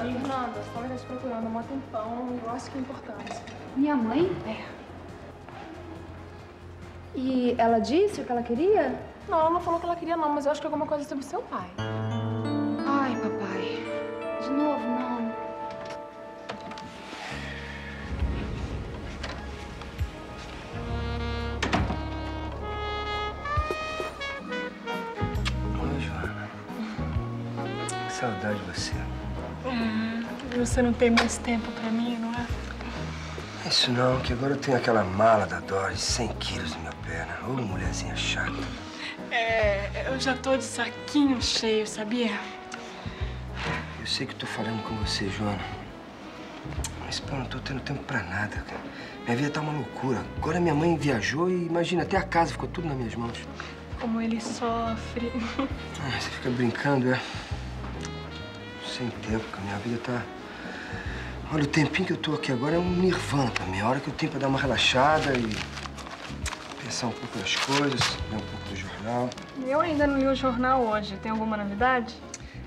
Fernanda, só vai te procurando há um tempão, eu acho que é importante. Minha mãe? É. E ela disse o que ela queria? Não, ela não falou que ela queria não, mas eu acho que é alguma coisa sobre seu pai. Ai, papai. De novo, não. Oi, Joana. Que saudade de você. Você não tem mais tempo pra mim, não é? É Isso não, que agora eu tenho aquela mala da Doris, 100 quilos na minha perna. Ô, mulherzinha chata. É, eu já tô de saquinho cheio, sabia? Eu sei que eu tô falando com você, Joana. Mas, pô, eu não tô tendo tempo pra nada, cara. Minha vida tá uma loucura. Agora minha mãe viajou e, imagina, até a casa ficou tudo nas minhas mãos. Como ele sofre. Ah, você fica brincando, é? Sem tempo, cara. Minha vida tá... Olha, o tempinho que eu tô aqui agora é um nirvana pra mim. A hora que eu tenho pra dar uma relaxada e... Pensar um pouco nas coisas, ler um pouco do jornal. Eu ainda não li o jornal hoje. Tem alguma novidade?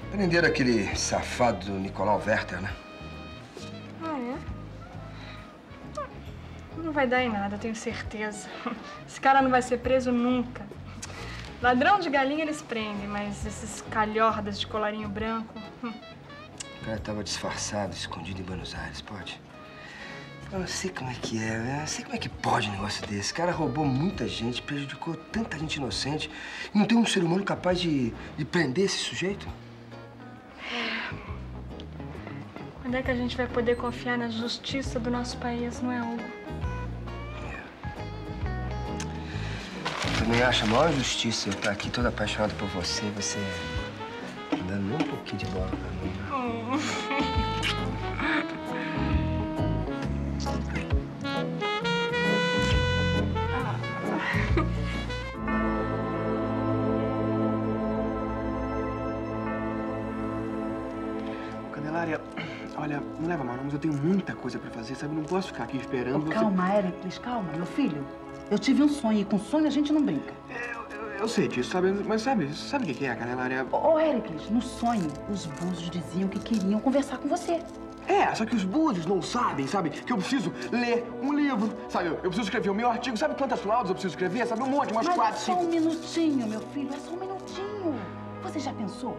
Prenderam aquele safado do Nicolau Werther, né? Ah, é? Não vai dar em nada, tenho certeza. Esse cara não vai ser preso nunca. Ladrão de galinha eles prendem, mas esses calhordas de colarinho branco... hum. O cara tava disfarçado, escondido em Buenos Aires, pode? Eu não sei como é que é, né? não sei como é que pode um negócio desse. O cara roubou muita gente, prejudicou tanta gente inocente. E não tem um ser humano capaz de, de prender esse sujeito? Quando é que a gente vai poder confiar na justiça do nosso país, não é, Hugo? Também acha a maior justiça eu estar aqui todo apaixonado por você e você não dando nem um pouquinho de bola pra mim, né? Candelária, olha, não leva mal não, mas eu tenho muita coisa pra fazer, sabe? Não posso ficar aqui esperando você... Calma, Héricles, calma, meu filho. Eu tive um sonho e com sonho a gente não brinca. É, eu, eu- eu sei disso, sabe? Mas sabe, sabe o que é, Candelária? Ô, Héricles, no sonho, os búzios diziam que queriam conversar com você. É, só que os búzios não sabem, sabe? Que eu preciso ler um livro, sabe? Eu preciso escrever o meu artigo. Sabe quantas laudas eu preciso escrever? Sabe? Um monte, umas Mas quatro, é só cinco... um minutinho, meu filho, é só um minutinho. Você já pensou?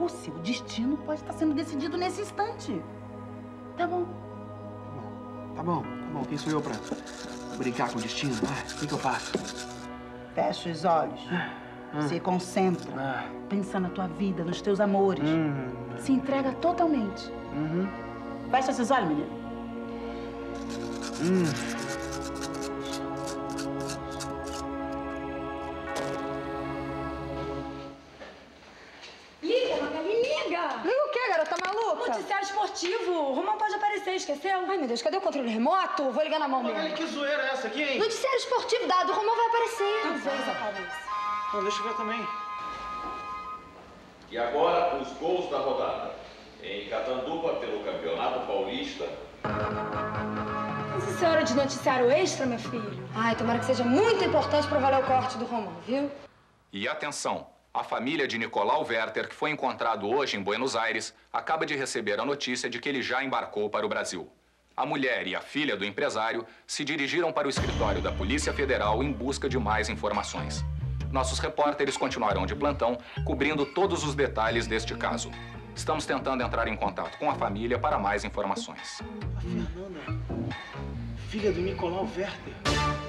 O seu destino pode estar sendo decidido nesse instante. Tá bom. Tá bom, tá bom. Quem sou eu pra brincar com o destino? Ah, o que que eu faço? Fecha os olhos. Se concentra. Ah, Pensa na tua vida, nos teus amores. hum, Se entrega totalmente. uhum, Fecha esses olhos, menino. hum. Noticiário esportivo. O Romão pode aparecer, esqueceu? Ai, meu Deus, cadê o controle remoto? Vou ligar na mão mesmo. que zoeira é essa aqui, hein? Noticiário esportivo dado, o Romão vai aparecer. Apareça. Não, deixa eu ver também. E agora os gols da rodada. Em Catanduva, pelo Campeonato Paulista, Mas isso é hora de noticiário extra, meu filho? Ai, tomara que seja muito importante pra valer o corte do Romão, viu? E atenção! A família de Nicolau Werther, que foi encontrado hoje em Buenos Aires, acaba de receber a notícia de que ele já embarcou para o Brasil. A mulher e a filha do empresário se dirigiram para o escritório da Polícia Federal em busca de mais informações. Nossos repórteres continuarão de plantão, cobrindo todos os detalhes deste caso. Estamos tentando entrar em contato com a família para mais informações. A Fernanda, filha do Nicolau Werther.